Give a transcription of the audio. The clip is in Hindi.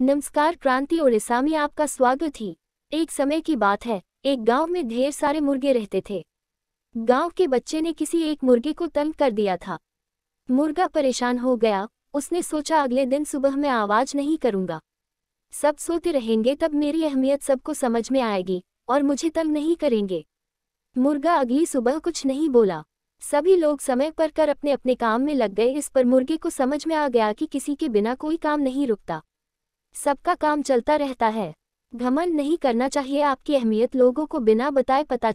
नमस्कार क्रांति उड़ीसा में आपका स्वागत ही। एक समय की बात है, एक गाँव में ढेर सारे मुर्गे रहते थे। गाँव के बच्चे ने किसी एक मुर्गे को तंग कर दिया था। मुर्गा परेशान हो गया, उसने सोचा अगले दिन सुबह मैं आवाज़ नहीं करूँगा। सब सोते रहेंगे तब मेरी अहमियत सबको समझ में आएगी, और मुझे तंग नहीं करेंगे। मुर्गा अगली सुबह कुछ नहीं बोला। सभी लोग समय पर कर अपने अपने काम में लग गए, इस पर मुर्गे को समझ में आ गया कि किसी के बिना कोई काम नहीं रुकता। सबका काम चलता रहता है। घमंड नहीं करना चाहिए आपकी अहमियत लोगों को बिना बताए पता